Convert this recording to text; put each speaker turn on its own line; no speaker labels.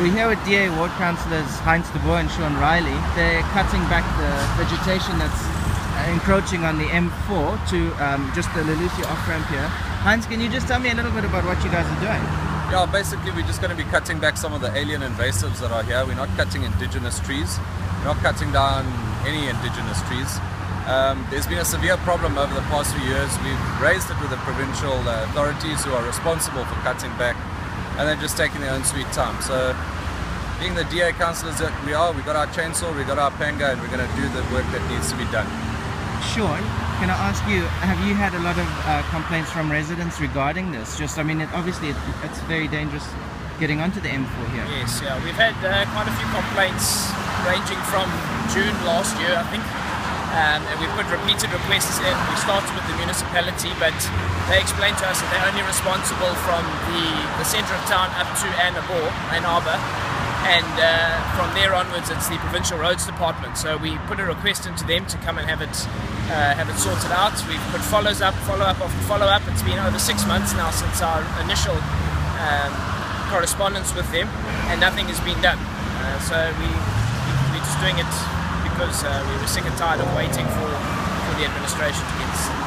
We're here with DA Ward Councillors Heinz de Boer and Shaun Ryley. They're cutting back the vegetation that's uh, encroaching on the M4 to um, just the La Lucia off-ramp here. Heinz, can you just tell me a little bit about what you guys are doing?
Yeah, basically we're just going to be cutting back some of the alien invasives that are here. We're not cutting indigenous trees. We're not cutting down any indigenous trees. Um, there's been a severe problem over the past few years. We've raised it with the provincial uh, authorities who are responsible for cutting back and they're just taking their own sweet time. So being the DA councillors that we are, we've got our chainsaw, we've got our panga and we're going to do the work that needs to be done.
Shaun, can I ask you, have you had a lot of uh, complaints from residents regarding this? Just, I mean, it, obviously it, it's very dangerous getting onto the M4 here.
Yes, yeah, we've had uh, quite a few complaints ranging from June last year, I think. Um, and we put repeated requests in. We started with the municipality, but they explained to us that they're only responsible from the, the centre of town up to Ann Arbor, Ann Arbor, and uh, from there onwards it's the provincial roads department. So we put a request into them to come and have it uh, have it sorted out. We've put follows up, follow up after follow up. It's been over six months now since our initial um, correspondence with them, and nothing has been done. Uh, so we we're just doing it because uh, we were sick and tired of waiting for, for the administration to get